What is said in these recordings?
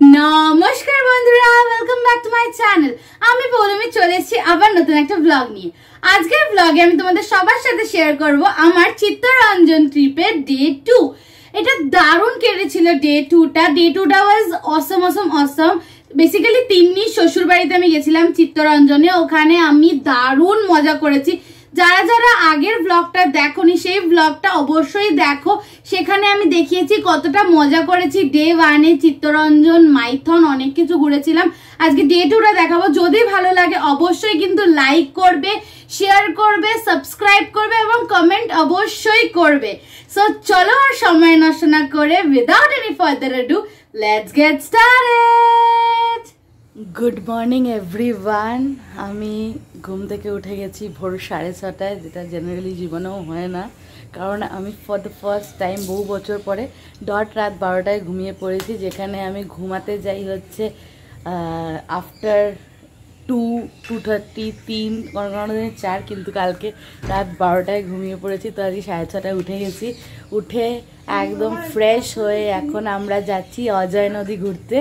নমস্কার বন্ধুরা welcome back to my channel আমি পৌলমি চলে এসেছি আবার নতুন একটা ব্লগ নিয়ে। আজকের ব্লগে আমি তোমাদের সবার সাথে শেয়ার করব আমার চিত্তরঞ্জন ট্রিপের ডে টু এটা দারুণ কেটেছিল ডে টুটা ডে টুটা ওয়াজ অসম অসম অসম বেসিক্যালি তিন্নি শ্বশুর বাড়িতে আমি গেছিলাম চিত্তরঞ্জনে। ওখানে আমি দারুণ মজা করেছি। যারা যারা আগের ব্লগটা দেখোনি, সেই ব্লগটা অবশ্যই দেখো। সেখানে আমি দেখিয়েছি কতটা মজা করেছি। ডে ওয়ানে চিত্তরঞ্জন, মাইথন, অনেক কিছু ঘুরেছিলাম। আজকে ডে টুটা দেখাবো। যদি ভালো লাগে, অবশ্যই কিন্তু লাইক করবে শেয়ার করবে সাবস্ক্রাইব করবে এবং কমেন্ট অবশ্যই করবে। সো চলো আর সময় নষ্ট না করে without any further do let's get started good morning everyone আমি ঘুম থেকে উঠে গেছি ভোর সাড়ে ছটায়, যেটা জেনারেলি জীবনেও হয় না। কারণ আমি ফর দ্য ফার্স্ট টাইম বহু বছর পরে ডট রাত বারোটায় ঘুমিয়ে পড়েছি, যেখানে আমি ঘুমাতে যাই হচ্ছে আফটার টু টু থার্টি তিন কোনো কোনো চার, কিন্তু কালকে রাত বারোটায় ঘুমিয়ে পড়েছি, তো আজকে সাড়ে ছটায় উঠে গেছি। উঠে একদম ফ্রেশ হয়ে এখন আমরা যাচ্ছি অজয় নদী ঘুরতে।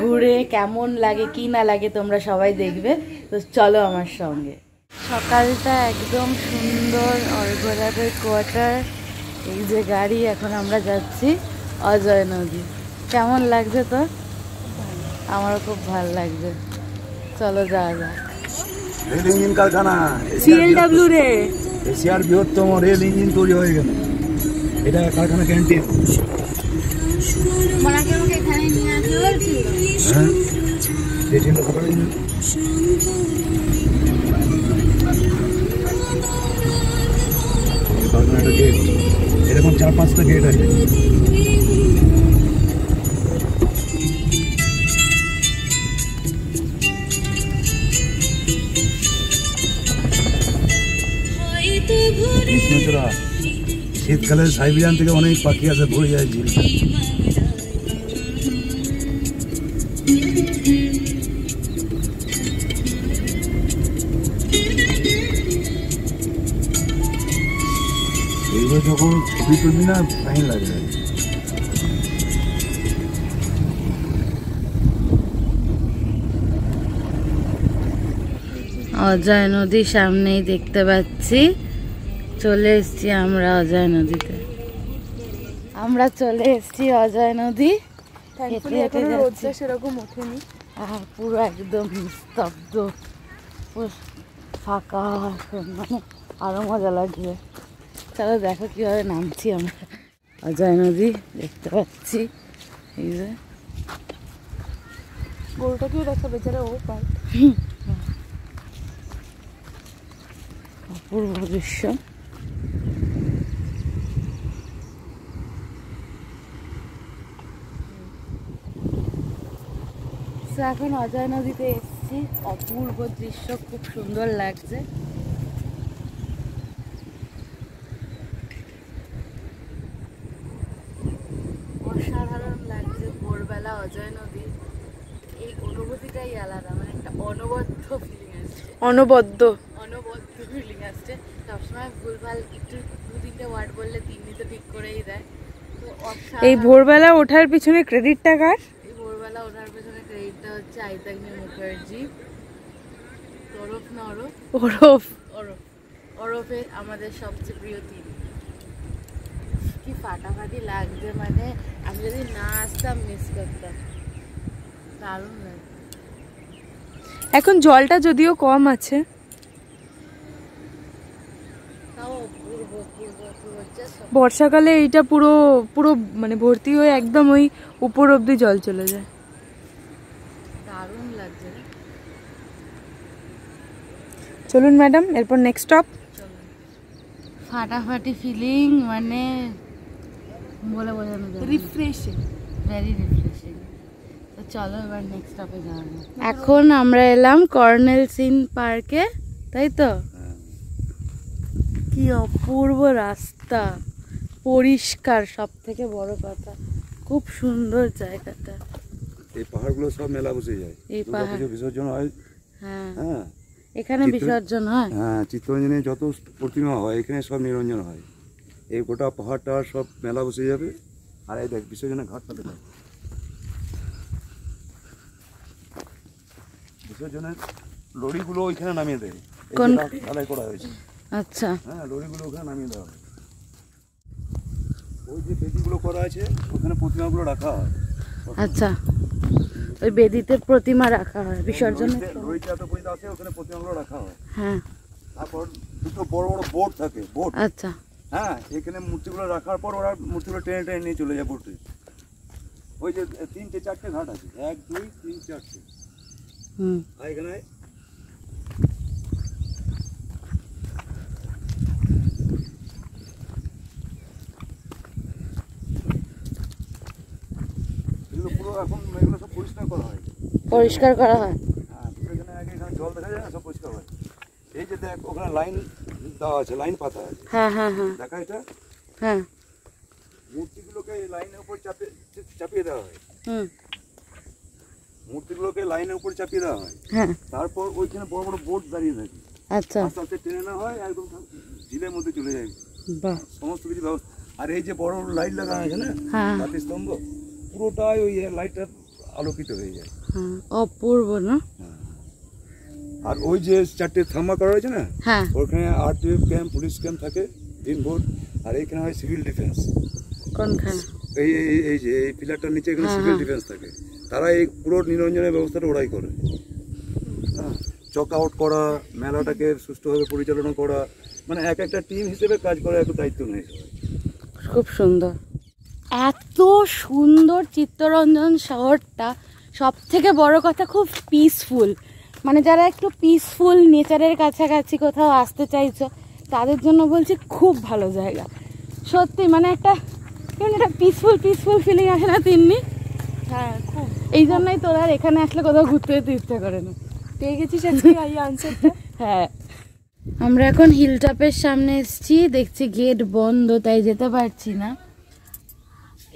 ঘুরে কেমন লাগে, কি না লাগে তোমরা সবাই দেখবে। তো চলো আমার সঙ্গে। সকালটা একদম সুন্দর অর্ঘলাটের কোয়ার্টার এই যে গাড়ি, এখন আমরা যাচ্ছি অজয় নদী। কেমন লাগছে তো আমারও খুব ভালো লাগছে। চলো যাওয়া যাক। রেল ইঞ্জিন কারখানা সিএলডাব্লিউ রে। এশিয়ার বৃহত্তম রেল ইঞ্জিন তৈরি হয়ে গেল। এটা কারখানা ক্যান্টিন। হ্যাঁ এরকম চার পাঁচটা গেট আছে। কৃষ্ণচূড়া। শীতকালে সাইবেরিয়ান থেকে অনেক পাখি আসে, ভরে যায় এইগুলো যখন ছবি তুলবি না ফাইন লাগে অজয় নদী সামনেই দেখতে পাচ্ছি। চলে এসছি আমরা অজয় নদীতে। আমরা চলে এসছি অজয় নদী। সেরকম ওঠেনি। আর পুরো একদম স্তব্ধ পুরো ফাঁকা মানে আরও মজা লাগবে চলো দেখো কীভাবে নামছি আমরা। অজয় নদী দেখতে পাচ্ছি। এই যে। গরুটাকেও দেখা বেচারা ও পায়। অপূর্ব দৃশ্য। এখন অজয় নদীতে এসেছি। অপূর্ব দৃশ্য, খুব সুন্দর লাগছে। অসাধারণ লাগছে ভোরবেলা অজয় নদী। এই অনুভূতিটাই আলাদা মানে একটা অনবদ্য ফিলিং আসছে। অনবদ্য। অনবদ্য ফিলিং আসছে। সবসময় ভুলভাল একটু দু তিনটে ওয়ার্ড বললে তিন্নি তো ঠিক করেই দেয়। তো এই ভোরবেলা ওঠার পিছনে ক্রেডিটটা কার? এই ভোরবেলা ওঠার পেছনে ক্রেডিটটা হচ্ছে আইতাগ্নি মুখার্জি। তরফ না অরফ ওরফ। অরফ অরফে আমাদের সবচেয়ে প্রিয় তিন। কি ফাটাফাটি লাগছে মানে? আমি যদি না আসতাম মিস করতাম। দারুণ লাগছে। এখন জলটা যদিও কম আছে তাও অপূর্ব অপূর্ব অপূর্ব just বর্ষাকালে এইটা পুরো পুরো মানে ভর্তি হয়ে একদম ওই উপর অব্দি জল চলে যায়। দারুণ লাগছে। চলুন ম্যাডাম এরপর নেক্সট স্টপ ফাটাফাটি ফিলিং মানে বলে বোঝানো যাবে রিফ্রেশিং ভেরি রিফ্রেশিং তো চলো এবার নেক্সট স্টপে যাওয়া এখন আমরা এলাম কর্নেল সিন পার্কে তাই তো? কি অপূর্ব রাস্তা। পরিষ্কার সব থেকে বড় কথা। খুব সুন্দর জায়গাটা। এই পাহাড়গুলো সব মেলা বসে যায়। এই পাহাড়। বিসর্জন হয়। হ্যাঁ। হ্যাঁ। এখানে বিসর্জন হয়? হ্যাঁ চিত্তরঞ্জনে যত প্রতিমা হয় এখানে সব নিরঞ্জন হয়। এই গোটা পাহাড়টা সব মেলা বসে যাবে। আর এই দেখ বিসর্জনের ঘাটটা দেখ বিসর্জনের লরিগুলো ওইখানে নামিয়ে দেয়। কোন- করা হয়েছে। আচ্ছা। হ্যাঁ লরিগুলো ওখানে নামিয়ে দেওয়া হয় ওই যে বেদিগুলো করা আছে ওখানে প্রতিমাগুলো রাখা হয়। আচ্ছা। ওই বেদিতে প্রতিমা রাখা হয় বিসর্জন লরিতে এত পর্যন্ত ওখানে প্রতিমাগুলো রাখা হয়। হ্যাঁ। তারপর দুটো বড় বড় বোট থাকে বোট। আচ্ছা। হ্যাঁ এখানে মূর্তিগুলো রাখার পর ওরা মূর্তিগুলো টেনে টেনে নিয়ে চলে যায় বোটে। ওই যে তিনটে চারটে ঘাট আছে। এক দুই তিন চারটে। হুম। আর এখানে এগুলো পুরো এখন এগুলো সব পরিষ্কার করা হয়। পরিষ্কার করা হয়। হ্যাঁ এখানে আগে এখানে জল দেখা যায় না সব পরিষ্কার হয়। এই যে দেখ ওখানে লাইন দেওয়া আছে লাইন পাতা আছে। হ্যাঁ হ্যাঁ হ্যাঁ। দেখা এটা? হ্যাঁ। মূর্তিগুলোকে লাইনের উপর চাপিয়ে চাপিয়ে দেওয়া হয়। হুম। মূর্তিগুলোকে লাইনের উপর চাপিয়ে দেওয়া হয়। হ্যাঁ। তারপর ওইখানে বড় বড় বোট দাঁড়িয়ে থাকে। আচ্ছা। আস্তে আস্তে টেনে নেওয়া হয় একদম ঝিলের মধ্যে চলে যায়। বাহ। সমস্ত কিছু ব্যবস্থা আর এই যে বড় লাইট লাগানো আছে না স্তম্ভ। পুরোটাই ওই লাইটটা আলোকিত হয়ে যায়। হ্যাঁ অপূর্ব না? আর ওই যে চারটে থাম্বা করা হয়েছে না? হ্যাঁ। ওখানে আরটিএফ ক্যাম্প পুলিশ ক্যাম্প থাকে দিনভর আর এইখানে হয় সিভিল ডিফেন্স কোনখানে? এই এই- যে এই পিলারটার নিচে এখানে হ্যাঁ, সিভিল হ্যাঁ। ডিফেন্স থাকে। তারা এই পুরো নিরঞ্জনের ব্যবস্থাটা ওরাই করে। হ্যাঁ চক আউট করা মেলাটাকে সুষ্ঠুভাবে পরিচালনা করা মানে এক একটা টিম হিসেবে কাজ করার একটু দায়িত্ব নেই। খুব সুন্দর। এত সুন্দর চিত্তরঞ্জন শহরটা। সব থেকে বড় কথা খুব পিসফুল মানে যারা একটু পিসফুল নেচারের কাছাকাছি কোথাও আসতে চাইছো তাদের জন্য বলছি খুব ভালো জায়গা। সত্যি মানে একটা কেমন একটা পিসফুল পিসফুল ফিলিং আসে না তিন্নি হ্যাঁ খুব। এই জন্যই তোর আর এখানে আসলে কোথাও ঘুরতে যেতে ইচ্ছা করে না। পেয়ে গেছিস আজকে এই আনসারটা হ্যাঁ। আমরা এখন হিলটপের সামনে এসেছি দেখছি গেট বন্ধ তাই যেতে পারছি না।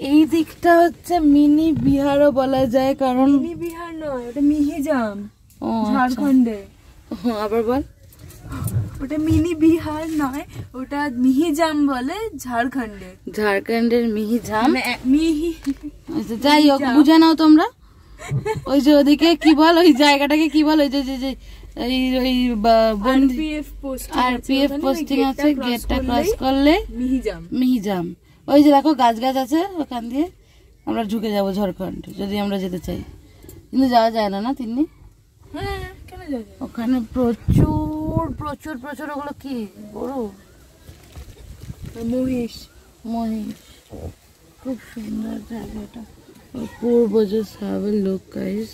এই দিকটা হচ্ছে মিনি বিহারও বলা যায় কারণ মিনি বিহার নয় ওটা মিহিজাম ও আচ্ছা। ঝাড়খণ্ডে। আবার বল। ওটা মিনি বিহার নয় ওটা মিহিজাম বলে ঝাড়খণ্ডে। ঝাড়খণ্ডের মিহিঝাম মানে মিহি আচ্ছা, যাই হোক বুঝে নাও তোমরা। ওই যে ওদিকে কি বল ওই জায়গাটাকে কি বল ওই যে যে ওই বন্দি আরপিএফ পোস্টিং আছে গেটটা ক্রস করলে মিহিজাম। মিহিজাম। ওই যে দেখো গাছ গাছ আছে ওখান দিয়ে আমরা ঢুকে যাব ঝাড়খণ্ড যদি আমরা যেতে চাই। কিন্তু যাওয়া যায় না না তিন্নি? হ্যাঁ কেন ওখানে প্রচুর প্রচুর প্রচুর ওগুলো কি? গরু? মহিষ। মহিষ। খুব সুন্দর জায়গাটা। অপূর্ব যে সাবের লোক গাইস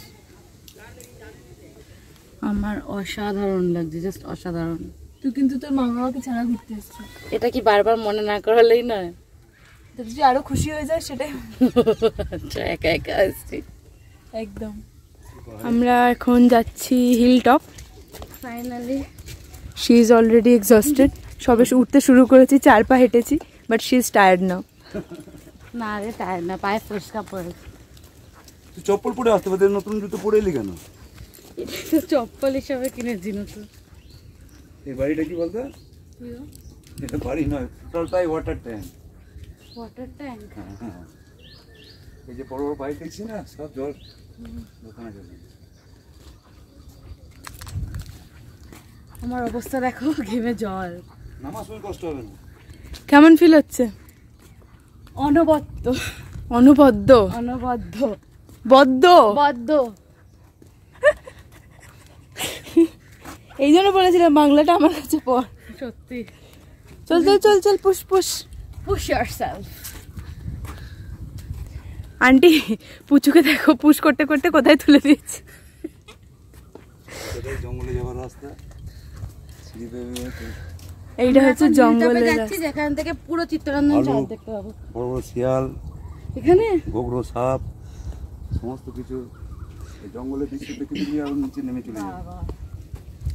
আমার অসাধারণ লাগছে জাস্ট অসাধারণ। তুই কিন্তু তোর মা বাবাকে ছাড়া ঘুরতে এসছিস। এটা কি বারবার মনে না করালেই নয়? যদি আরও খুশি হয়ে যায় সেটাই আচ্ছা একা একা আসছি। একদম। আমরা এখন যাচ্ছি hill top finally she is already exhausted সবে উঠতে শুরু করেছি চার পা হেঁটেছি but she is tired now না রে টায়ার না পায়ে ফুসকা পড়েছে তুই চপ্পল পরে আসতে পারতে নতুন জুতো পরে এলি কেন? এটা তো চপ্পল হিসাবে কিনেছি না তো এই বাড়িটা কি বলতো? এটা বাড়ি নয় টোটালটাই ওয়াটার ট্যাঙ্ক ওয়াটার ট্যাঙ্ক হ্যাঁ এই যে বড় বড় বাইক দেখছি না? সব জল দোকানে যায়। আমার অবস্থা দেখো ঘেমে জল। নামার সময় কষ্ট হবে না? কেমন ফিল হচ্ছে? অনবদ্য। অনুবদ্ধ অনবদ্য। বদ্ধ। বদ্ধ। এই জন্য বলেছিলাম বাংলাটা আমার কাছে পড়। সত্যি। চল চল চল চল push push. Push yourself. Aunty পুচুকে দেখো পুশ করতে করতে কোথায় তুলে দিয়েছে? জঙ্গলে যাওয়ার রাস্তা। এইটা হচ্ছে রাস্তা। যাচ্ছি যেখান থেকে পুরো চিত্তরঞ্জন। শহর দেখতে পাবো। বড় বড় শিয়াল এখানে? গোগ্র সাপ সমস্ত কিছু। এই জঙ্গলের দৃশ্য দেখে তুমি আরও নিচে নেমে চলে যাবে।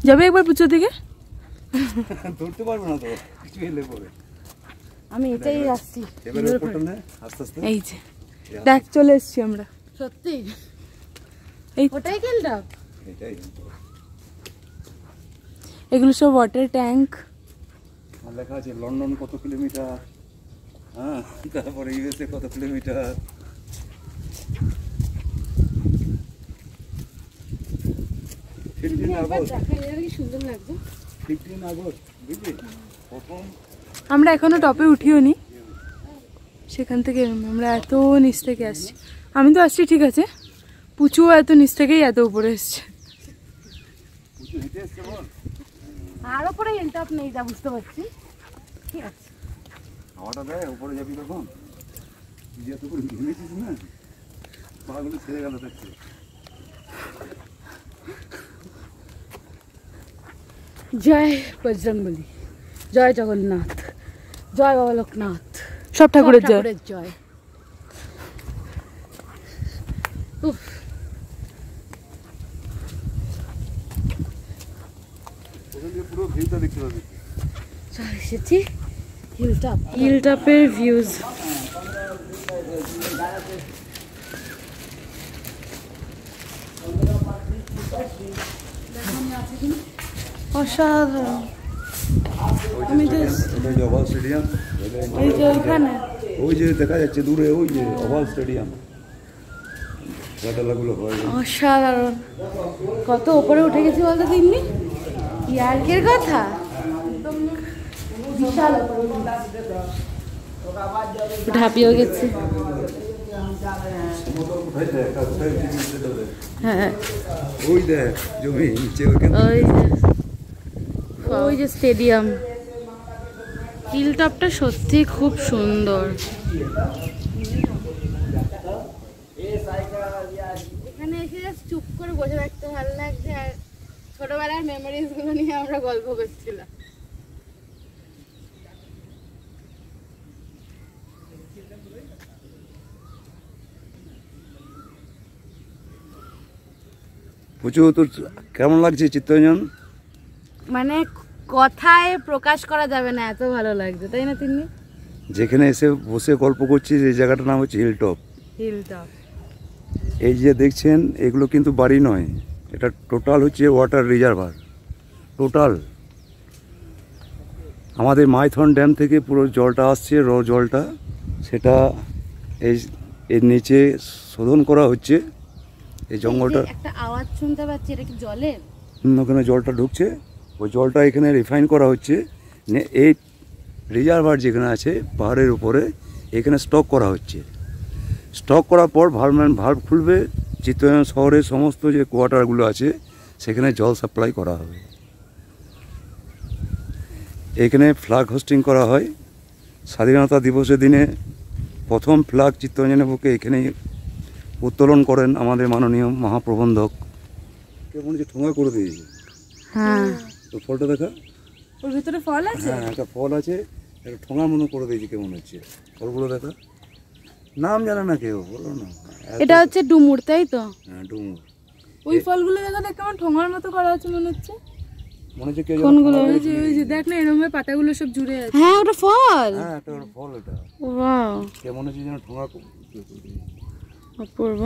যাবে একবার পুচুর দিকে? ধরতে পারবে না তো কিছু এলে পরে। আমি এটাই আসছি। এবারে উপরটা নে, আস্তে আস্তে। এই যে দেখ চলে এসছি আমরা। সত্যি? এই ওটাই এটাই এগুলো সব ওয়াটার ট্যাঙ্ক লেখা আছে লন্ডন কত কিলোমিটার? হ্যাঁ তারপরে ইউএসএ কত কিলোমিটার? Fifteen August. কি সুন্দর লাগছে? ফিফটিন আগস্ট বুঝলি? প্রথম আমরা এখনও টপে উঠিও নি। সেখান থেকে আমরা এত নিচ থেকে আসছি। আমি তো আসছি ঠিক আছে। পুচুও এত নিচ থেকেই এত উপরে এসছে। আর নেই যা বুঝতে পারছি। ঠিক আছে। হাওয়াটা দেয় উপরে যাবি তখন তুই যে এত না পাগুলো ছেড়ে গেল দেখতে জয় বজরংবলী জয় জগন্নাথ। জয় বাবা লোকনাথ। সব ঠাকুরের জয়। জয়। উফ। পুরো ভিউটা দেখতে পাবি চলে এসেছি হিলটপ হিল টপের ভিউজ অসাধারণ। আমি তো ওটা যে ওভাল স্টেডিয়াম এই যে ওইখানে ওই যে দেখা যাচ্ছে দূরে ওই যে ওভাল স্টেডিয়াম। খেলাধুলাগুলো হয়। অসাধারণ। কত উপরে উঠে গেছি বলতো তিন্নি? ইয়ার্কের কথা? বিশাল। ঢাপিয়েও গেছি। নিচে হ্যাঁ। ওই দেখ জমি নিচে ওইখানে ওই যে ওই যে স্টেডিয়াম হিলটপটা সত্যি খুব সুন্দর। এখানে এসে চুপ করে বসে থাকতে ভালো লাগছে আর ছোটবেলার মেমোরিজগুলো নিয়ে আমরা গল্প করছিলাম। প্রচুর তোর কেমন লাগছে চিত্তরঞ্জন মানে কথায় প্রকাশ করা যাবে না এত ভালো লাগছে তাই না তিনি যেখানে এসে বসে গল্প করছিস এই জায়গাটার নাম হচ্ছে হিলটপ হিলটপ এই যে দেখছেন এগুলো কিন্তু বাড়ি নয় এটা টোটাল হচ্ছে ওয়াটার রিজার্ভার টোটাল আমাদের মাইথন ড্যাম থেকে পুরো জলটা আসছে র জলটা সেটা এই এর নিচে শোধন করা হচ্ছে এই জঙ্গলটা একটা আওয়াজ শুনতে পাচ্ছি এটা কি জলের ওখানে জলটা ঢুকছে। ওই জলটা এখানে রিফাইন করা হচ্ছে। এই রিজার্ভার যেখানে আছে পাহাড়ের উপরে এখানে স্টক করা হচ্ছে। স্টক করার পর ভালম্যান ভাল্ব খুলবে চিত্তরঞ্জন শহরের সমস্ত যে কোয়ার্টারগুলো আছে সেখানে জল সাপ্লাই করা হবে। এখানে ফ্ল্যাগ হোস্টিং করা হয়। স্বাধীনতা দিবসের দিনে প্রথম ফ্ল্যাগ চিত্তরঞ্জনের বুকে এখানে উত্তোলন করেন আমাদের মাননীয় মহাপ্রবন্ধক। কেমন যে ঠোঙা করে দিয়েছে। হ্যাঁ। তো ফলটা দেখা? ওর ভিতরে ফল আছে? হ্যাঁ একটা ফল আছে একটা ঠোঙা মনে করে দিয়েছে কেমন হচ্ছে। ফলগুলো দেখা? নাম জানে না কেউ বলো না। এটা হচ্ছে ডুমুর তাই তো? হ্যাঁ ডুমুর। ওই ফলগুলো দেখা দেখ কেমন ঠোঙার মতো করা আছে মনে হচ্ছে। মনে হচ্ছে কেউ কোনগুলো? ওই যে ওই যে দেখ না এরকম পাতাগুলো সব জুড়ে আছে। হ্যাঁ ওটা ফল। হ্যাঁ একটা ওটা ফল এটা। ওয়াও। কেমন হচ্ছে যেন ঠোঙা। অপূর্ব।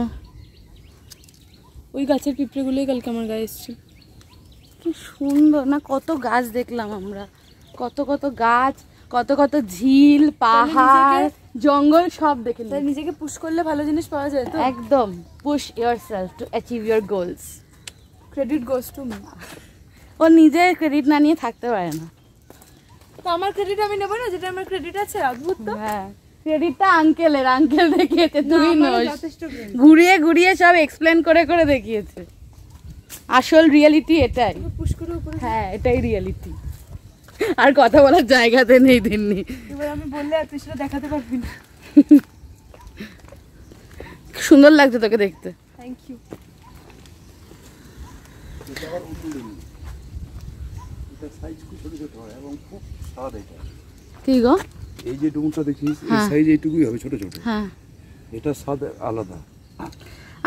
ওই গাছের পিঁপড়েগুলোই কালকে আমার গায়ে এসছে কি সুন্দর না কত গাছ দেখলাম আমরা। কত কত গাছ কত কত ঝিল পাহাড় জঙ্গল সব দেখে তাই নিজেকে পুশ করলে ভালো জিনিস পাওয়া যায় তো? একদম push yourself to achieve your goals credit goes to me ও নিজে ক্রেডিট না নিয়ে থাকতে পারে না। তো আমার ক্রেডিট আমি নেব না? যেটা আমার ক্রেডিট আছে অদ্ভুত তো। হ্যাঁ ক্রেডিটটা আঙ্কেলের আঙ্কেল দেখিয়েছে তুই credit। ঘুরিয়ে ঘুরিয়ে সব এক্সপ্লেন করে করে দেখিয়েছে। আসল রিয়ালিটি এটাই। হ্যাঁ এটাই রিয়ালিটি আর কথা বলার জায়গাতে নেই দিননি। এবার আমি বললে আর তুই সেটা দেখাতে পারবি না। সুন্দর লাগছে তোকে দেখতে। থ্যাংক ইউ এটা সাইজ খুব ছোট ছোট হয় এবং খুব স্বাদ কি গো? এই যে ডুমুরটা দেখিস এই হ্যাঁ। সাইজ এইটুকুই হবে ছোট ছোট। হ্যাঁ। এটা স্বাদ আলাদা।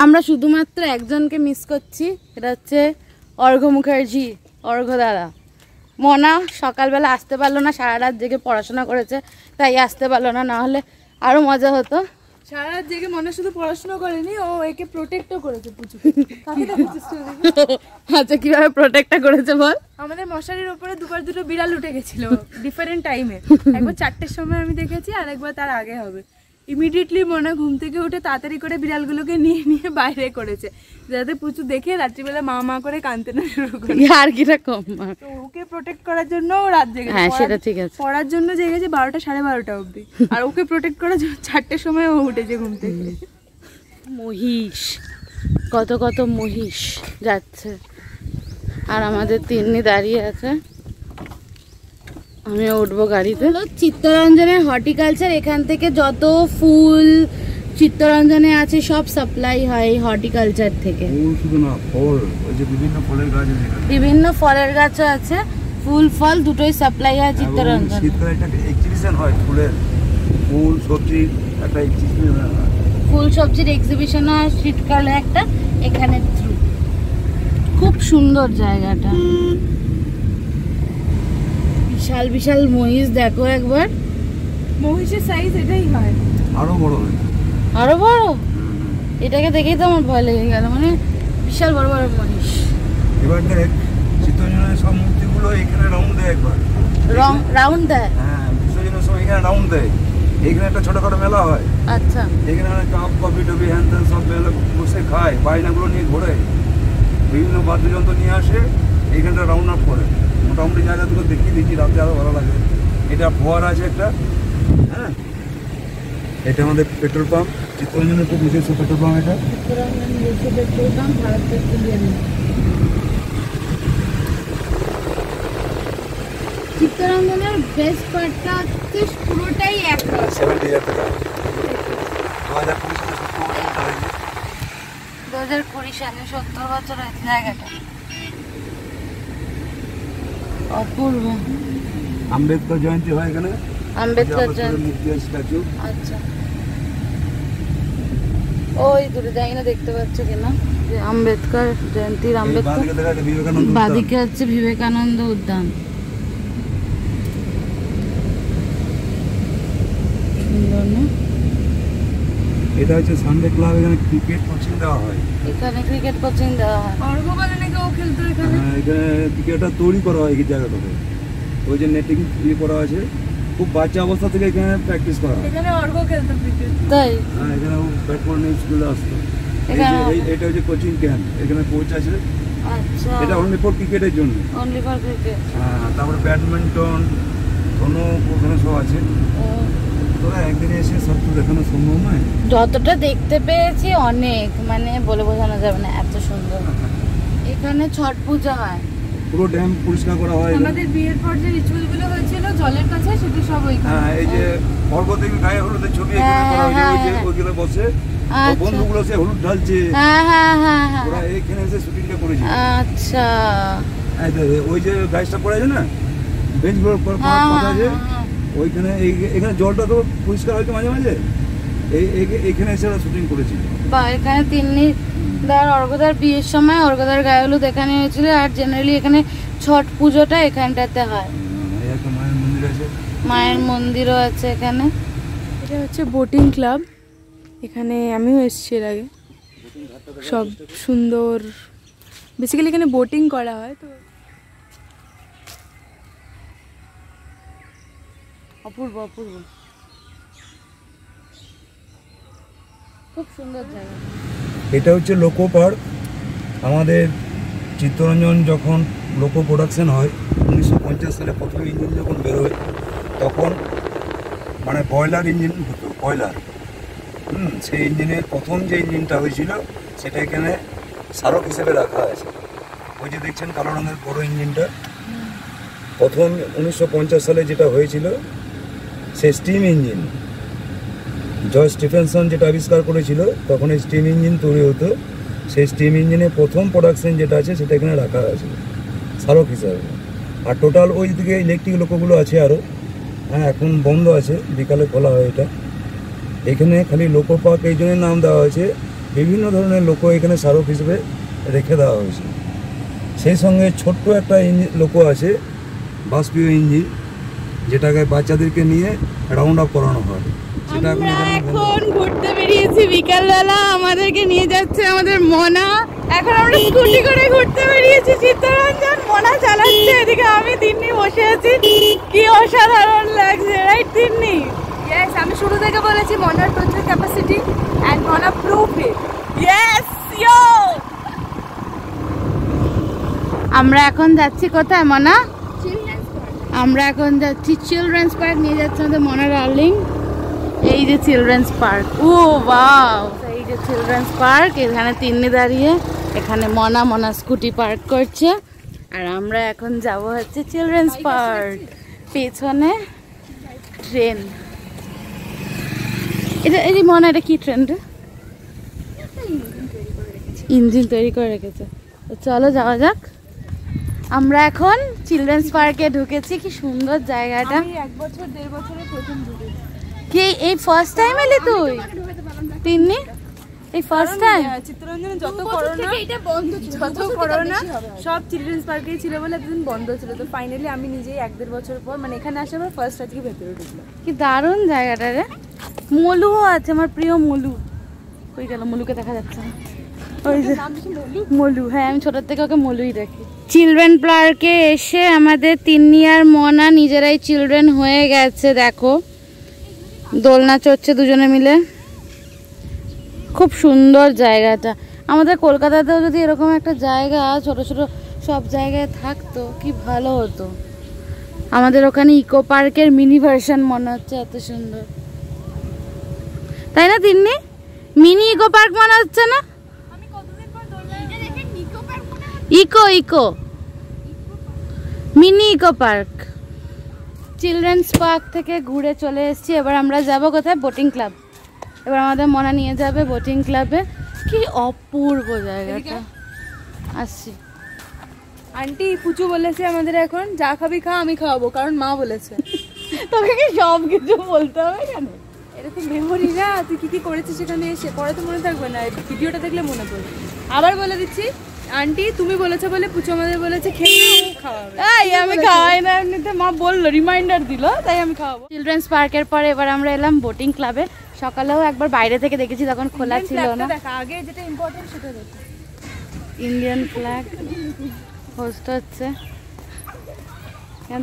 আমরা শুধুমাত্র একজনকে মিস করছি এটা হচ্ছে অর্ঘ মুখার্জি অর্ঘ দাদা। মনা সকালবেলা আসতে পারল না সারা রাত জেগে পড়াশোনা করেছে তাই আসতে পারল না নাহলে আরও মজা হতো। সারা রাত জেগে মনে শুধু পড়াশোনা করেনি ও একে প্রোটেক্টও করেছে ওদিকে? আচ্ছা কীভাবে প্রোটেক্টটা করেছে বল? আমাদের মশারির উপরে দুবার দুটো বিড়াল উঠে গেছিল ডিফারেন্ট টাইমে একবার চারটের সময় আমি দেখেছি আর একবার তার আগে হবে। ইমিডিয়েটলি মনে ঘুম থেকে উঠে তাড়াতাড়ি করে বিড়ালগুলোকে নিয়ে নিয়ে বাইরে করেছে। যাতে প্রচুর দেখে রাত্রিবেলা মা মা করে কাঁদতে না শুরু করে। আর কিটা কম ওকে প্রোটেক্ট করার জন্য ও রাত জেগে হ্যাঁ, সেটা ঠিক আছে। পড়ার জন্য জেগেছে বারোটা সাড়ে বারোটা অবধি। আর ওকে প্রোটেক্ট করার জন্য চারটের সময় ও উঠেছে ঘুম থেকে। মহিষ। কত কত মহিষ যাচ্ছে। আর আমাদের তিন্নি দাঁড়িয়ে আছে। আমি উঠবো গাড়িতে। চিত্তরঞ্জনের হর্টিকালচার এখান থেকে যত ফুল চিত্তরঞ্জনে আছে সব সাপ্লাই হয় হর্টিকালচার থেকে। ফুল শুধু না ফল ওই যে বিভিন্ন ফলের গাছ আছে এখানে। বিভিন্ন ফলের গাছও আছে ফুল ফল দুটোই সাপ্লাই হয় চিত্তরঞ্জন। শীতকালে একটা হয় ফুলের। ফুল সবজি একটা ফুল সবজির এক্সিবিশন হয় শীতকালে একটা এখানে থ্রু খুব সুন্দর জায়গাটা। বিশাল বিশাল মহিষ দেখো একবার। মহিষের সাইজ এটাই হয়। আরও বড় হয়। আরও বড়? এটাকে দেখেই তো আমার ভয় লেগে গেল মানে বিশাল বড় বড় মহিষ। এবার দেখ চিত্তরঞ্জনের সব মূর্তিগুলো এখানে রাউন্ড দেয় একবার। রং রাউন্ড দেয়? হ্যাঁ বিসর্জনের সময় এখানে রাউন্ড দেয়। এখানে একটা ছোটখাটো মেলা হয়। আচ্ছা। এখানে অনেক কাপ কফি টফি হ্যান ত্যান সব মেলা বসে খায় বায়নাগুলো নিয়ে ঘোরে। বিভিন্ন বাদ্যযন্ত্র নিয়ে আসে এইখানটা রাউন্ড আপ করে। মোটামুটি জায়গাগুলো দেখি দেখি রাতে আরও ভালো লাগে। এটা ফোয়ার আছে একটা হ্যাঁ? এটা আমাদের পেট্রোল পাম্প চিত্তরঞ্জনের খুব নিজস্ব পেট্রোল পাম্প এটা। পেট্রোল পাম্প ভারত পেট্রোলিয়াম চিত্তরঞ্জনের বেস্ট পার্টটা হচ্ছে পুরোটাই এক সেভেন্টি হাজার টাকা দু হাজার কুড়ি সালে দু হাজার কুড়ি সালে সত্তর বছর হয়েছে জায়গাটা। অপূর্ব। আম্বেদকর জয়ন্তী হয় এখানে? আম্বেদকর জয়ন্তী। স্ট্যাচু। আচ্ছা। ওই দূরে যাই না দেখতে পাচ্ছ কিনা? যে আম্বেদকর জয়ন্তীর আম্বেদকর। বাদিকে হচ্ছে বিবেকানন্দ উদ্যান। সুন্দর না? এটা হচ্ছে সানডে ক্লাব এখানে ক্রিকেট কোচিং দেওয়া হয়। এখানে ক্রিকেট কোচিং দেওয়া হয়। অর্ঘ বলে খেলতো এখানে। হ্যাঁ, ক্রিকেটটা তৈরি করা হয় এই জায়গাটাতে। ওই যে নেটিং ইয়ে করা আছে। খুব বাচ্চা অবস্থা থেকে এখানে প্র্যাকটিস করা হয়। এখানে অর্ঘ খেলতো ক্রিকেট তাই? হ্যাঁ এখানে ব্যাট বল নিয়ে স্কুলে আসতো। এই যে এখানে- এই- এটা হচ্ছে কোচিং ক্যাম্প এখানে কোচ আছে। আচ্ছা। এটা অনলি ফর ক্রিকেটের জন্য। অনলি ফর ক্রিকেট হ্যাঁ তারপরে ব্যাডমিন্টন ধনু ওখানে সব আছে। তোরা একদিনে এসে সব তো দেখানো সম্ভব নয়? যতটা দেখতে পেয়েছি অনেক মানে বলে বোঝানো যাবে না এত সুন্দর এখানে ছট পূজা হয়। পুরো ড্যাম পরিষ্কার করা হয়। আমাদের বিয়ের পর যে রিচুয়ালগুলো হয়েছিল জলের কাছে সেটা সব ওইখানে হ্যাঁ এই যে পর্বতের গায়ে হলুদের ছবি এখানে হ্যাঁ, করা হয়েছে, হ্যাঁ, ওই যে হ্যাঁ। ওইগুলো বসে। আচ্ছা। বন্ধুগুলো সে হলুদ ঢালছে। হ্যাঁ হ্যাঁ হ্যাঁ ওরা এখানে এসে শুটিংটা করেছে। আচ্ছা। এই তো, ওই যে গাছটা পড়ে আছে না বেঞ্চগুলো হ্যাঁ, পাতা আছে ওইখানে এই- এখানে জলটা তো পরিষ্কার হয়তো মাঝে মাঝে? এই এখানে এসে ওরা শুটিং করেছিল বা এখানে তিন্নি দার অর্ঘদার বিয়ের সময় অর্ঘদার গায়ে হলুদ এখানে হয়েছিল আর জেনারেলি এখানে ছট পুজোটা এখানটাতে হয়। মায়ের মায়ের মন্দিরও আছে এখানে। এটা হচ্ছে বোটিং ক্লাব এখানে আমিও এসেছি এর আগে। সব সুন্দর। বেসিক্যালি এখানে বোটিং করা হয় তো। অপূর্ব অপূর্ব। খুব সুন্দর জায়গা। এটা হচ্ছে লোকো পার্ক। আমাদের চিত্তরঞ্জন যখন লোকো প্রোডাকশন হয় উনিশশো পঞ্চাশ সালে প্রথম ইঞ্জিন যখন বেরোয় তখন মানে বয়লার ইঞ্জিন হতো বয়লার হুম সেই ইঞ্জিনের প্রথম যে ইঞ্জিনটা হয়েছিল সেটা এখানে স্মারক হিসেবে রাখা আছে। ওই যে দেখছেন কালো রঙের বড় ইঞ্জিনটা। প্রথম উনিশশো পঞ্চাশ সালে যেটা হয়েছিল সে স্টিম ইঞ্জিন। জয় স্টিফেনসন যেটা আবিষ্কার করেছিল, তখন এই স্টিম ইঞ্জিন তৈরি হতো। সেই স্টিম ইঞ্জিনের প্রথম প্রোডাকশন যেটা আছে, সেটা এখানে রাখা আছে, স্মারক হিসাবে। আর টোটাল ওই দিকে ইলেকট্রিক লোকোগুলো আছে আরও হ্যাঁ এখন বন্ধ আছে, বিকালে খোলা হয় এটা। এখানে খালি লোকো পার্ক এই জন্য নাম দেওয়া হয়েছে। বিভিন্ন ধরনের লোকো এখানে স্মারক হিসেবে রেখে দেওয়া হয়েছে। সেই সঙ্গে ছোট্ট একটা ইঞ্জিন লোকো আছে, বাষ্পীয় ইঞ্জিন, যেটাকে বাচ্চাদেরকে নিয়ে রাউন্ড আপ করানো হয়। আমরা এখন ঘুরতে বেরিয়েছি বিকালবেলা আমাদেরকে নিয়ে যাচ্ছে আমাদের মনা। এখন আমরা স্কুটি করে ঘুরতে বেরিয়েছি চিত্তরঞ্জন। মনা চালাচ্ছে এদিকে আমি তিন্নি বসে আছি। কি অসাধারণ লাগছে রাইট তিন্নি? ইয়েস আমি শুরু থেকে বলেছি মনার প্রচুর capacity and Mona prove it yes yo আমরা এখন যাচ্ছি কোথায় মনা? আমরা এখন যাচ্ছি চিলড্রেন্স পার্ক নিয়ে যাচ্ছে আমাদের মনা ডার্লিং এই যে চিলড্রেন্স পার্ক ও বাও এই যে চিলড্রেন্স পার্ক এখানে তিন্নি দাঁড়িয়ে এখানে মনা মনা স্কুটি পার্ক করছে। আর আমরা এখন যাব হচ্ছে চিলড্রেন্স পার্ক পেছনে ট্রেন এটা এই মনে, এটা কি ট্রেন রে? ইঞ্জিন তৈরি করে রেখেছে। চলো যাওয়া যাক। আমরা এখন চিলড্রেন্স পার্কে ঢুকেছি। কি সুন্দর জায়গাটা। এক বছর, দেড় বছরের প্রথম ঢুকেছি। কি এই ফার্স্ট টাইম এলি তুই? তিন্নি? এই ফার্স্ট টাইম চিত্তরঞ্জনে যত করোনা যত করোনা সব চিলড্রেন্স পার্কেই ছিল বলে এতদিন বন্ধ ছিল। তো ফাইনালি আমি নিজেই এক দেড় বছর পর মানে এখানে আসার পর ফার্স্ট আজকে ভেতরে ঢুকলাম। কি দারুণ জায়গাটা রে। মলুও আছে আমার প্রিয় মলু। কই গেল? মলুকে দেখা যাচ্ছে না। ওই যে মলু? হ্যাঁ আমি ছোটোর থেকে ওকে মলুই দেখি। চিলড্রেন পার্কে এসে আমাদের তিন্নি আর মনা নিজেরাই চিলড্রেন হয়ে গেছে দেখো। দোলনা চড়ছে দুজনে মিলে। খুব সুন্দর জায়গাটা। আমাদের কলকাতাতেও যদি এরকম একটা জায়গা, ছোট ছোট সব জায়গায় থাকতো, কি ভালো হতো। আমাদের ওখানে ইকো পার্কের মিনি ভার্সন মনে হচ্ছে এত সুন্দর। তাই না তিন্নি? মিনি ইকো পার্ক মনে হচ্ছে না? Eco eco. Mini eco park. Children's park থেকে ঘুরে চলে এসেছি। এবার আমরা যাব কোথায়? Boating club. এবার আমাদের মনা নিয়ে যাবে বোটিং ক্লাবে। কি অপূর্ব জায়গাটা। আসছি। আন্টি পুচু বলেছে আমাদের এখন যা খাবি খা আমি খাওয়াবো। কারণ মা বলেছে। তোকে কি সব কিছু বলতে হবে কেন? এরকম মেমোরি না তুই কি কি করেছিস সেখানে এসে? পরে তো মনে থাকবে না ভিডিওটা দেখলে মনে পড়বে। আবার বলে দিচ্ছি আন্টি তুমি বলেছ বলে পুচো আমাদের বলেছে খেয়ে খাওয়াবে। এই আমি খাওয়াই না এমনিতে মা বলল রিমাইন্ডার দিল তাই আমি খাওয়াবো। চিলড্রেন্স পার্কের পরে এবার আমরা এলাম বোটিং ক্লাবে সকালেও একবার বাইরে থেকে দেখেছি তখন খোলা ছিল না। দেখ আগে যেটা ইম্পর্টেন্ট সেটা দেখ। ইন্ডিয়ান ফ্ল্যাগ হোস্ট হচ্ছে।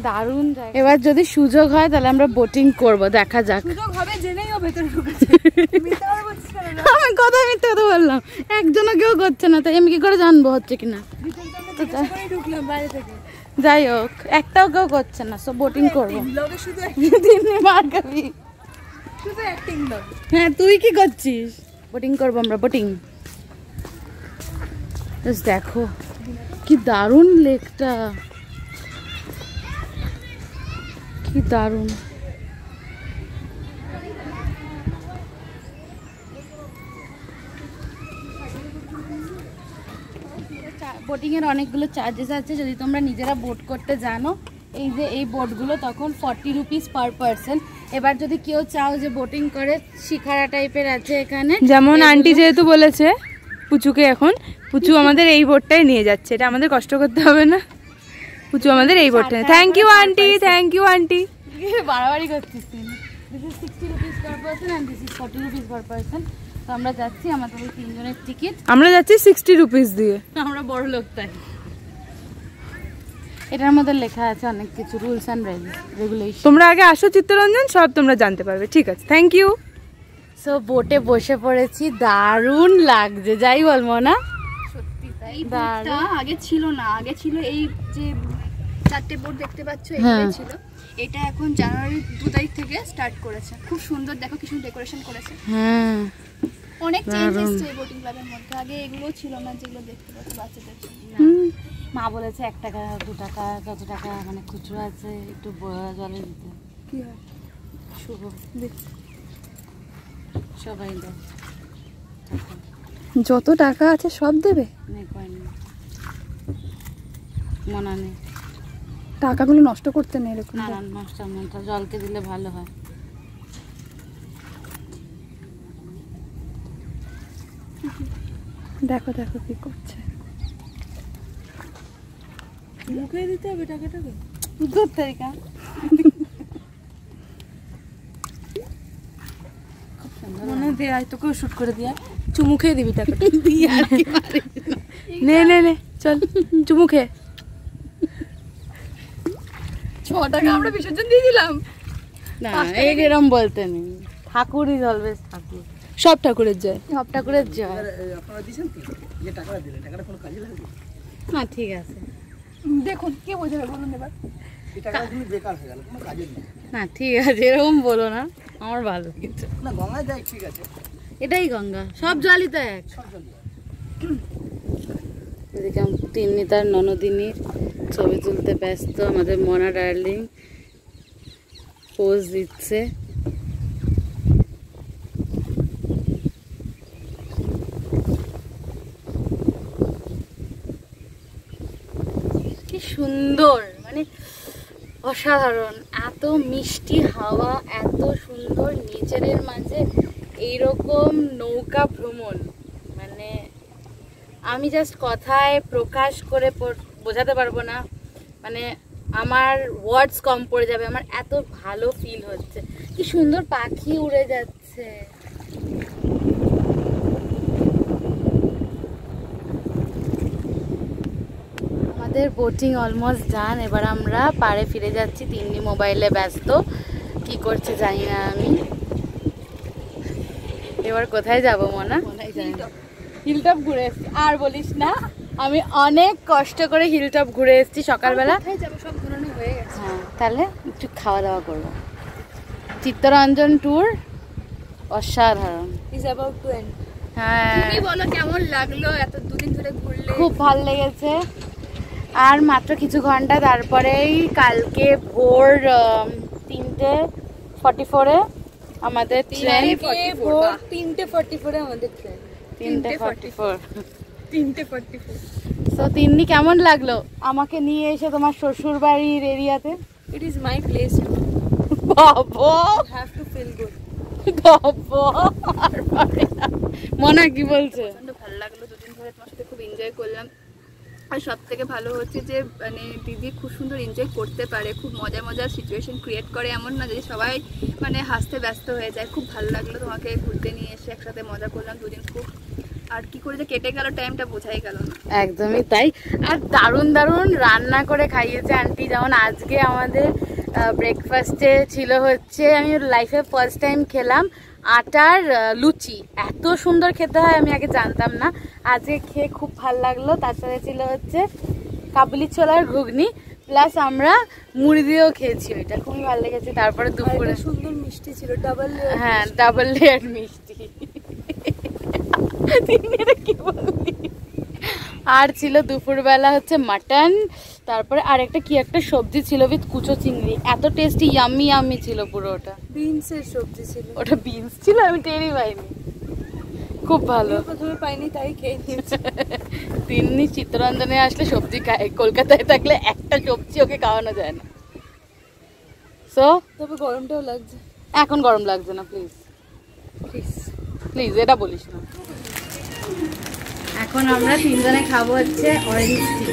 দারুণ এবার যদি সুযোগ হয় তাহলে আমরা বোটিং করব দেখা যাক। সুযোগ হবে জেনেই ও ভেতরে ঢুকেছে। কথা? আমি কোথায় মিথ্যে কথা বললাম। একজনও কেউ করছে না তাই আমি কি করে জানব হচ্ছে কিনা? যাই হোক একটাও কেউ করছে না সব বোটিং করব। হ্যাঁ তুই কি করছিস? বোটিং করব আমরা বোটিং দেখো কি দারুণ লেকটা। কি দারুণ। বোটিং এর অনেকগুলো চার্জেস আছে যদি তোমরা নিজেরা বোট করতে জানো এই যে এই বোটগুলো তখন ফর্টি রুপিস পার পারসন এবার যদি কেউ চাও যে বোটিং করে শিখারা টাইপের আছে এখানে। যেমন আন্টি যেহেতু বলেছে পুচুকে এখন পুচু আমাদের এই বোটটাই নিয়ে যাচ্ছে এটা আমাদের কষ্ট করতে হবে না। পুচু আমাদের এই বোর্ডটা thank you aunty thank you aunty বাড়াবাড়ি করছিস this is sixty rupees per person and this is forty rupees per person তো আমরা যাচ্ছি আমাদের এই তিনজনের টিকিট আমরা যাচ্ছি সিক্সটি রুপিস দিয়ে। আমরা বড় লোক তাই। এটার মধ্যে লেখা আছে অনেক কিছু রুলস অ্যান্ড রেগুলেশন তোমরা আগে আসো চিত্তরঞ্জন সব তোমরা জানতে পারবে। ঠিক আছে থ্যাংক ইউ সো বোটে বসে পড়েছি। দারুণ লাগছে যাই বলব না এই। আগে ছিল না আগে ছিল এই যে চারটে বোট দেখতে পাচ্ছ হ্যাঁ। ছিল। এটা এখন জানুয়ারি দু তারিখ থেকে স্টার্ট করেছে। খুব সুন্দর দেখো কি সুন্দর ডেকোরেশন করেছে। হ্যাঁ। অনেক চেঞ্জ। এই বোটিং ক্লাবের মধ্যে। আগে এগুলো ছিল না যেগুলো দেখতে পাচ্ছ বাচ্চাদের জন্য। মা বলেছে এক টাকা দু টাকা কত টাকা মানে খুচরো আছে একটু জলে দিতে। কি হয়? শুভ। সবাই দেয় যত টাকা আছে সব দেবে? নেই মনা টাকাগুলো নষ্ট করতে নেই এরকম না নষ্ট মনটা জলকে দিলে ভালো হয়। দেখো দেখো কি করছে। মুখে দিতে হবে টাকাটাকে। দূর থেকে মনে দে আয় তোকেও শুট করে দিয়া চুমু খেয়ে দিবি টাকাটা নে নে নে চল চুমু খেয়ে ছ টাকা আমরা বিসর্জন দিয়ে দিলাম। না পাঁচ এরম বলতে নেই। ঠাকুরই অলওয়েজ ঠাকুর। সব ঠাকুরের জয়। সব ঠাকুরের জয়। আপনারা দিয়েছেন কি? যে টাকাটা দিলেন টাকাটা কোনো কাজে লাগবে? না ঠিক আছে। দেখুন কে বোঝাবে বলুন এবার। এই টাকাটা কিন্তু বেকার হয়ে গেল কোনো কাজে নেই। না ঠিক আছে এরকম বলো না। আমার ভালো। লাগছে না গঙ্গায় যাই ঠিক আছে। এটাই গঙ্গা, সব জলই তো এক। এদিকে তিন্নি তার ননদিনীর ছবি তুলতে ব্যস্ত, আমাদের মনা ডার্লিং পোজ দিচ্ছে। সুন্দর মানে অসাধারণ, এত মিষ্টি হাওয়া, এত সুন্দর, নেচারের মাঝে এইরকম নৌকা ভ্রমণ মানে আমি জাস্ট কথায় প্রকাশ করে বোঝাতে পারব না। মানে আমার ওয়ার্ডস কম পড়ে যাবে, আমার এত ভালো ফিল হচ্ছে। কি সুন্দর পাখি উড়ে যাচ্ছে। আমাদের বোটিং অলমোস্ট ডান এবার আমরা পাড়ে ফিরে যাচ্ছি তিন্নি মোবাইলে ব্যস্ত। কি করছে জানি না আমি। এবার কোথায় যাব মনা? হিলটপ ঘুরে এসেছি। আর বলিস না আমি অনেক কষ্ট করে হিলটপ ঘুরে এসেছি সকালবেলা। কোথায় যাব? সব ঘোরানো হয়ে গেছে। হ্যাঁ তাহলে একটু খাওয়া দাওয়া করব। চিত্তরঞ্জন ট্যুর অসাধারণ। হ্যাঁ। বলো কেমন লাগল এত দুদিন ধরে ঘুরলে? খুব ভালো লেগেছে। আর মাত্র কিছু ঘণ্টা তারপরেই কালকে ভোর তিনটে ফর্টি ফোরে আমাদের ট্রেন তিনটে ফর্টি ফোরে আমাদের ট্রেন তিনটে ফর্টি ফোর তিনটে ফোর্টি ফোর তো তিন্নি কেমন লাগল? আমাকে নিয়ে এসে তোমার শ্বশুর বাড়ির এরিয়াতে ইট ইজ মাই প্লেস বাবা! Have to feel good Mona কি বলছে? ভালো লাগল। দুদিন ধরে তোমার সাথে খুব এনজয় করলাম। আর সব থেকে ভালো হচ্ছে যে মানে দিদি খুব সুন্দর এনজয় করতে পারে, খুব মজা মজার সিচুয়েশন ক্রিয়েট করে, এমন না যে সবাই মানে হাসতে ব্যস্ত হয়ে যায়। খুব ভালো লাগল তোমাকে ঘুরতে নিয়ে এসে, একসাথে মজা করলাম দুদিন খুব। আর কি করে যে কেটে গেল টাইমটা বোঝাই গেল না। একদমই তাই। আর দারুণ দারুণ রান্না করে খাইয়েছে আন্টি যেমন আজকে আমাদের ব্রেকফাস্টে ছিল হচ্ছে, আমি লাইফে ফার্স্ট টাইম খেলাম। আটার লুচি। এত সুন্দর খেতে হয় আমি আগে জানতাম না। আজকে খেয়ে খুব ভালো লাগল। তার সাথে ছিল হচ্ছে কাবুলি ছোলার ঘুগনি প্লাস আমরা মুড়ি দিয়েও খেয়েছি ওইটা। খুবই ভালো লেগেছে। তারপরে দুপুরে সুন্দর মিষ্টি ছিল ডাবল হ্যাঁ ডাবল লেয়ার মিষ্টি। তিনি কি বললি? আর ছিল দুপুরবেলা হচ্ছে মাটন তারপরে আর একটা কি একটা সবজি ছিল উইথ কুচো চিংড়ি। এত টেস্টি ইয়াম্মি ইয়াম্মি ছিল পুরো ওটা। বিনসের সবজি ছিল। ওটা বিনস ছিল আমি টেরই পাইনি। খুব ভালো। প্রথমে পাইনি তাই খেয়ে নিয়েছি। তিন্নি চিত্তরঞ্জনে আসলে সবজি খায়। কলকাতায় থাকলে একটা সবজি ওকে খাওয়ানো যায় না। সো তবে গরমটাও লাগছে। এখন গরম লাগছে না প্লিজ প্লিজ প্লিজ এটা বলিস না। এখন আমরা তিনজনে খাব হচ্ছে অরেঞ্জ টি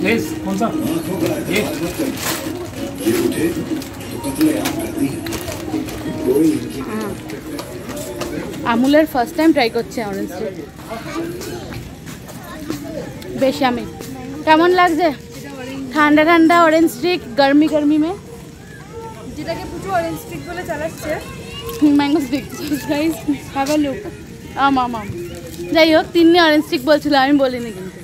प्लीज कौन सा ये আমুলের ফার্স্ট টাইম ট্রাই করছে অরেঞ্জ টি বেশ আমি কেমন লাগছে ঠান্ডা ঠান্ডা অরেঞ্জ স্টিক গরমি গরমি মে যেটাকে পুজো অরেঞ্জ স্টিক বলে চালাচ্ছে mango stick guys have a look আম আম আম যাই হোক তিন্নি অরেঞ্জ স্টিক বলছিল আমি বলিনি কিন্তু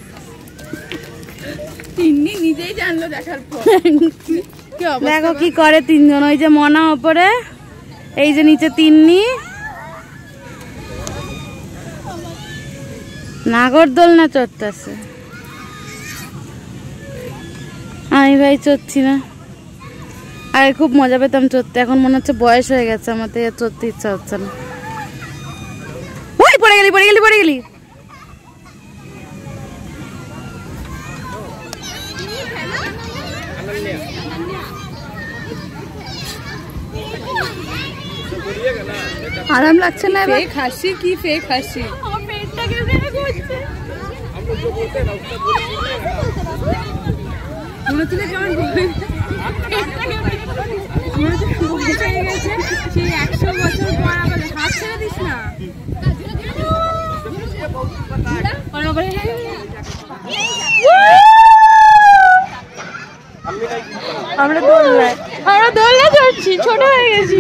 তিন্নি নিজেই জানলো দেখার পর দেখো কি করে তিনজন ওই যে মনা ওপরে এই যে নিচে তিন্নি। নাগরদোল না চড়তেছে? আমি ভাই চড়ছি না। আগে খুব মজা পেতাম চড়তে। এখন মনে হচ্ছে বয়স হয়ে গেছে, আমার তো চড়তে ইচ্ছা হচ্ছে না। ওই, পড়ে গেলি পড়ে গেলি পড়ে গেলি। আরাম লাগছে না ফেক হাসি কি ফেক হাসি? মনে হচ্ছিল কেমন আমরা আমরা ছোট হয়ে গেছি।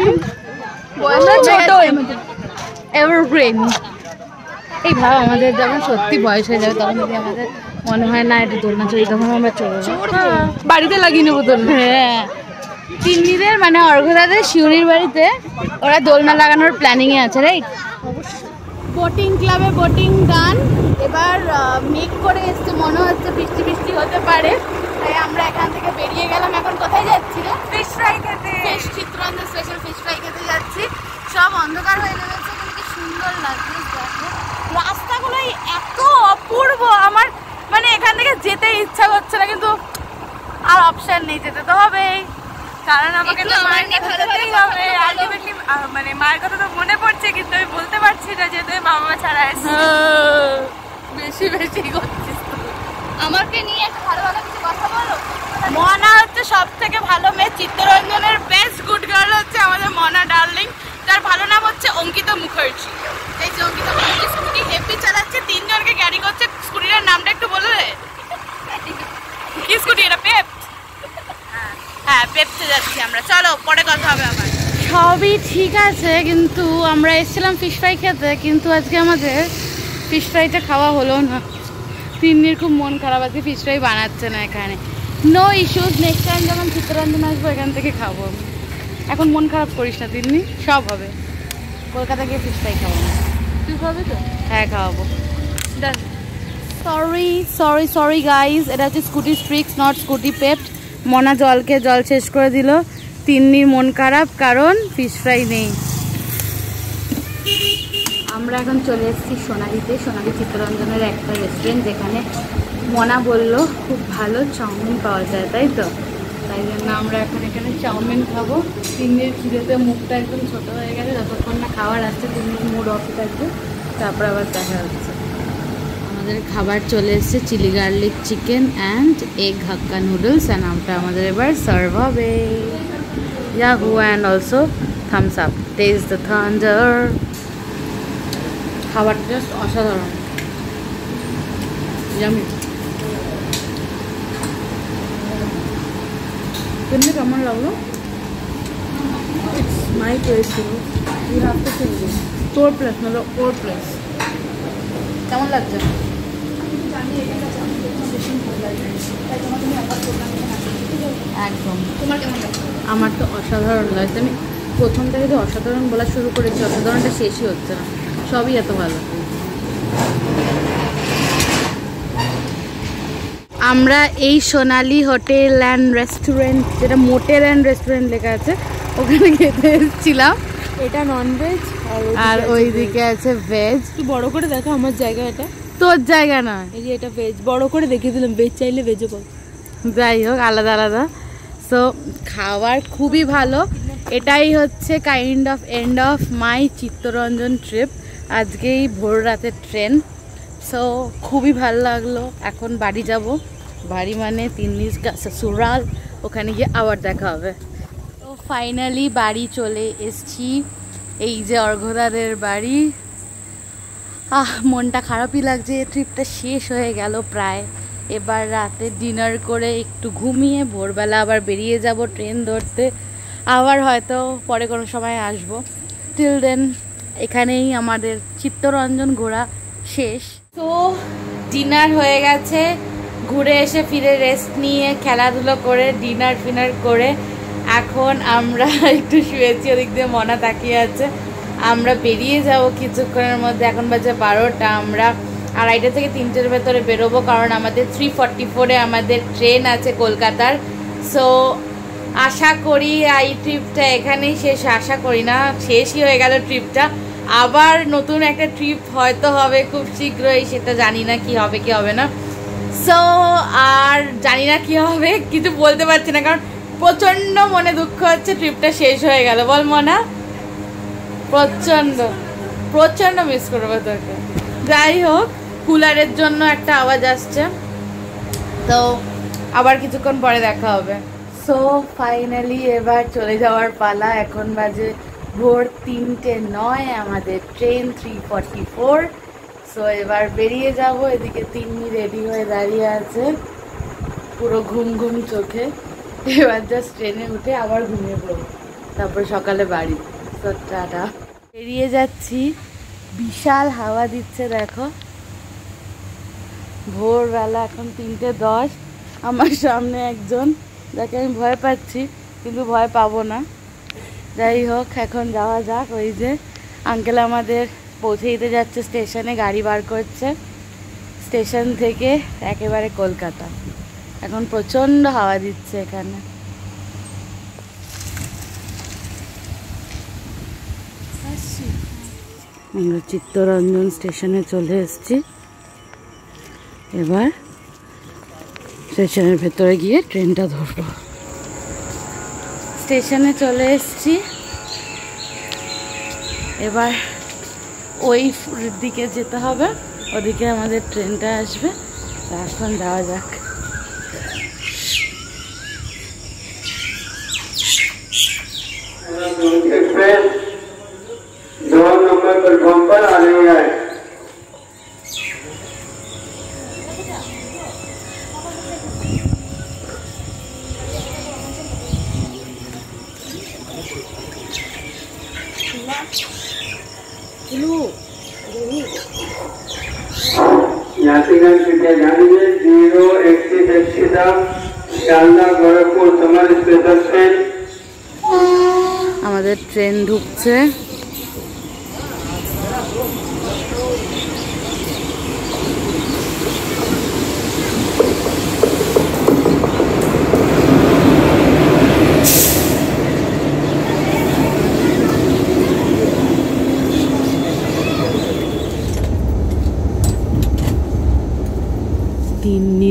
এই ভাব আমাদের যখন সত্যি বয়স হয়ে যাবে তখন যদি আমাদের মনে হয় না এটা দোলনা চড়ি তখন আমরা হ্যাঁ, বাড়িতে লাগিয়ে নেব দোলনা। হ্যাঁ। তিন্নিদের মানে অর্ঘদাদের শিউরির বাড়িতে ওরা দোলনা লাগানোর প্ল্যানিং এ আছে রাইট বোটিং ক্লাবে বোটিং ডান এবার মেঘ করে এসছে মনে হচ্ছে বৃষ্টি বৃষ্টি হতে পারে। তাই আমরা এখান থেকে বেরিয়ে গেলাম। এখন কোথায় যাচ্ছি রে? ফিশ ফ্রাই খেতে। Fish Chittaranjan special fish fry খেতে যাচ্ছি। সব অন্ধকার হয়ে নেমেছে কিন্তু কি সুন্দর লাগছে দেখো। রাস্তাগুলো এত অপূর্ব। আমার মানে এখান থেকে যেতে ইচ্ছা করছে না কিন্তু আর অপশন নেই যেতে তো হবেই। কারণ আমাকে তো মায়ের নিয়ে হবে আলটিমেটলি মানে মায়ের কথা তো মনে পড়ছে কিন্তু আমি বলতে পারছি না যেহেতু আমি বাবা মা ছাড়া আছি। বেশি বেশি করছিস আমাকে নিয়ে একটা ভালো ভালো কিছু কথা বলো? মনা হচ্ছে সব থেকে ভালো মেয়ে চিত্তরঞ্জনের বেস্ট গুড গার্ল হচ্ছে আমাদের মনা ডার্লিং তার ভালো নাম হচ্ছে অঙ্কিতা মুখার্জি। এই যে অঙ্কিতা মুখার্জি স্কুটি হেপি চালাচ্ছে তিনজনকে ক্যারি করছে। স্কুটিটার নামটা একটু বলে কি স্কুটি এটা পেপ হ্যাঁ পেপতে যাচ্ছি আমরা। চলো পরে কথা হবে আবার। সবই ঠিক আছে কিন্তু আমরা এসেছিলাম ফিশ ফ্রাই খেতে কিন্তু আজকে আমাদের ফিশ ফ্রাইটা খাওয়া হলো না। তিন্নির খুব মন খারাপ আজকে ফিশ ফ্রাই বানাচ্ছে না এখানে। নো ইস্যুস নেক্সট টাইম যখন চিত্তরঞ্জন আসব এখান থেকে খাব। এখন মন খারাপ করিস না তিন্নি সব হবে। কলকাতা গিয়ে ফিশ ফ্রাই খাব। তুই খাবে তো? হ্যাঁ খাওয়াবো। সরি সরি সরি গাইজ এটা হচ্ছে scooty sticks not scooty pepped Mona জলকে জল শেষ করে দিল। তিন্নির মন খারাপ কারণ ফিশ ফ্রাই নেই। আমরা এখন চলে এসেছি সোনালিতে। সোনালি চিত্তরঞ্জনের একটা রেস্টুরেন্ট যেখানে মনা বলল, খুব ভালো চাউমিন পাওয়া যায়, তাই তো? তাই জন্য আমরা এখন এখানে চাউমিন খাব। তিন্নির খিদেতে মুখটা একদম ছোট হয়ে গেছে। যতক্ষণ না খাবার আসছে, তিন্নির মুড অফ থাকবে। তারপর আবার দেখা হচ্ছে। আমাদের খাবার চলে এসেছে chilli garlic chicken and egg hakka noodles and আমটা আমাদের এবার সার্ভ হবে। Yahoo and also Thums Up taste the thunder খাবারটা জাস্ট অসাধারণ। জামি কেমনি কেমন লাগল? My place you have to change তোর প্লেস নাহলে ওর প্লেস কেমন লাগছে? একদম। তোমার কেমন লাগছে আমার তো অসাধারণ লাগছে। আমি প্রথম থেকে যে অসাধারণ বলা শুরু করেছি অসাধারণটা শেষই হচ্ছে না। সবই এত ভালো। আমরা এই সোনালি হোটেল অ্যান্ড রেস্টুরেন্ট যেটা মোটেল অ্যান্ড রেস্টুরেন্ট লেখা আছে ওখানে খেতে এসেছিলাম। এটা নন ভেজ আর ওইদিকে আছে ভেজ একটু বড় করে দেখো আমার জায়গা এটা তোর জায়গা নয়। এই যে এটা ভেজ বড় করে দেখিয়ে দিলাম ভেজ চাইলে ভেজও পাবো যাই হোক আলাদা আলাদা। সো খাবার খুবই ভালো। এটাই হচ্ছে kind of end of my Chittaranjan trip আজকেই ভোর রাতের ট্রেন সো খুবই ভালো লাগল। এখন বাড়ি যাব। বাড়ি মানে তিন তিন্নিস সুরাল ওখানে গিয়ে আবার দেখা হবে। তো ফাইনালি বাড়ি চলে এসছি। এই যে অর্ঘদাদের বাড়ি। আহ, মনটা খারাপই লাগছে ট্রিপটা শেষ হয়ে গেল প্রায়। এবার রাতে ডিনার করে একটু ঘুমিয়ে ভোরবেলা আবার বেরিয়ে যাব ট্রেন ধরতে। আবার হয়তো পরে কোনো সময় আসব। টিল দেন এখানেই আমাদের চিত্তরঞ্জন ঘোরা শেষ। তো ডিনার হয়ে গেছে। ঘুরে এসে ফিরে রেস্ট নিয়ে খেলাধুলো করে ডিনার ফিনার করে। এখন আমরা একটু শুয়েছি, ওদিক দিয়ে মনা তাকিয়ে আছে। আমরা বেরিয়ে যাব কিছুক্ষণের মধ্যে। এখন বাজে বারোটা, আমরা আড়াইটা থেকে তিনটের ভেতরে বেরোবো, কারণ আমাদের থ্রি ফর্টি ফোরে আমাদের ট্রেন আছে কলকাতার। সো আশা করি এই ট্রিপটা এখানেই শেষ। আশা করি না, শেষই হয়ে গেল ট্রিপটা আবার নতুন একটা ট্রিপ হয়তো হবে খুব শীঘ্রই, সেটা জানি না কি হবে কি হবে না। সো আর জানি না কি হবে, কিছু বলতে পারছি না, কারণ প্রচণ্ড মনে দুঃখ হচ্ছে ট্রিপটা শেষ হয়ে গেল। বল মনা। প্রচণ্ড প্রচণ্ড মিস করব তোকে। যাই হোক কুলারের জন্য একটা আওয়াজ আসছে। তো আবার কিছুক্ষণ পরে দেখা হবে। সো ফাইনালি এবার চলে যাওয়ার পালা। এখন বাজে ভোর তিনটে নয়, আমাদের train three forty four so এবার বেরিয়ে যাব, এদিকে তিন্নি রেডি হয়ে দাঁড়িয়ে আছে। পুরো ঘুম ঘুম চোখে। এবার জাস্ট ট্রেনে উঠে আবার ঘুমিয়ে পড়ব। তারপর সকালে বাড়ি। টাটা। বেরিয়ে যাচ্ছি। বিশাল হাওয়া দিচ্ছে, দেখো। ভোরবেলা এখন তিনটে দশ। আমার সামনে একজন, যাকে আমি ভয় পাচ্ছি, কিন্তু ভয় পাবো না। যাই হোক, এখন যাওয়া যাক। ওই যে আঙ্কেল আমাদের পৌঁছে দিতে যাচ্ছে স্টেশনে, গাড়ি বার করছে। স্টেশন থেকে একেবারে কলকাতা। এখন প্রচণ্ড হাওয়া দিচ্ছে এখানে। আমরা চিত্তরঞ্জন স্টেশনে চলে এসেছি। এবার স্টেশনের ভেতরে গিয়ে ট্রেনটা ধরবো। স্টেশনে চলে এসেছি। এবার ওই দিকে যেতে হবে। ওদিকে আমাদের ট্রেনটা আসবে। এখন যাওয়া যাক। بالغنبل عليها યાત્રીગણ સીધા જાણીએ જીરો એકથી એકસીધા શાલદા ગોરખપુર તમારી સ્પેશલ ટ્રેન আমাদের ট্রেন ঢুকছে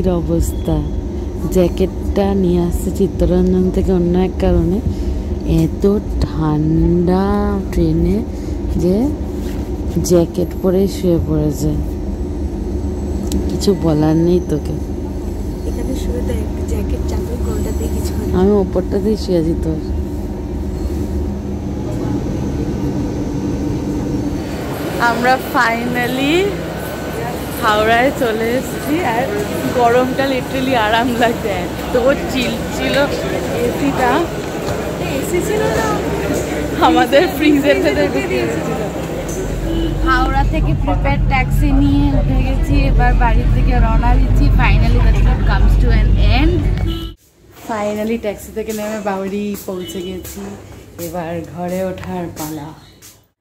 তিন্নির অবস্থা। জ্যাকেটটা নিয়ে আসছে চিত্তরঞ্জন থেকে অন্য এক কারণে। এত ঠান্ডা ট্রেনে যে জ্যাকেট পরে শুয়ে পড়েছে। কিছু বলার নেই তোকে। এখানে শুয়ে দেয় আমি শুয়েছি তোর। আমরা ফাইনালি হাওড়ায় চলে এসেছি আর গরমটা লিটারালি আরাম লাগছে। এত চিল ছিল এসিটা এসি ছিল না। আমাদের ফ্রিজের ভেতরে হাওড়া থেকে প্রিপেয়ার ট্যাক্সি নিয়ে উঠে গেছি এবার বাড়ি থেকে রওনা দিচ্ছি। Finally that comes to an end finally taxi থেকে নেমে বাড়ি পৌঁছে গেছি। এবার ঘরে ওঠার পালা।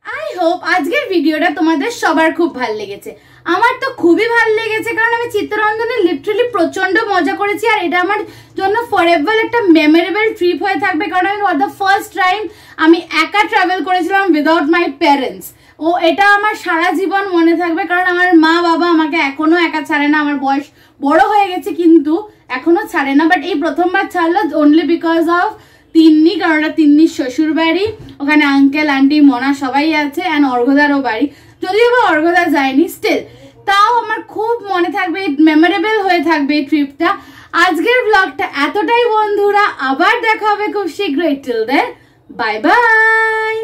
আই হোপ আজকের ভিডিওটা তোমাদের সবার খুব ভালো লেগেছে। আমার তো খুবই ভালো লেগেছে, কারণ আমি চিত্তরঞ্জনে লিটারালি প্রচণ্ড মজা করেছি, আর এটা আমার জন্য ফরএভার একটা মেমোরেবল ট্রিপ হয়ে থাকবে, কারণ আমি ফর দ্য ফার্স্ট টাইম আমি একা ট্রাভেল করেছিলাম উইদাউট মাই প্যারেন্টস ও, এটা আমার সারা জীবন মনে থাকবে, কারণ আমার মা বাবা আমাকে এখনও একা ছাড়ে না, আমার বয়স বড় হয়ে গেছে কিন্তু এখনও ছাড়ে না বাট এই প্রথমবার ছাড়লো অনলি বিকজ অফ তিন্নি, কারণ ওটা তিন্নির শ্বশুর বাড়ি ওখানে আঙ্কেল আন্টি মনা সবাই আছে অ্যান্ড অর্ঘদারও বাড়ি। যদিও বা অর্ঘদা যায়নি স্টিল তাও আমার খুব মনে থাকবে মেমোরেবল হয়ে থাকবে এই ট্রিপটা আজকের ব্লগটা এতটাই বন্ধুরা, আবার দেখা হবে খুব শীঘ্রই। Till then bye bye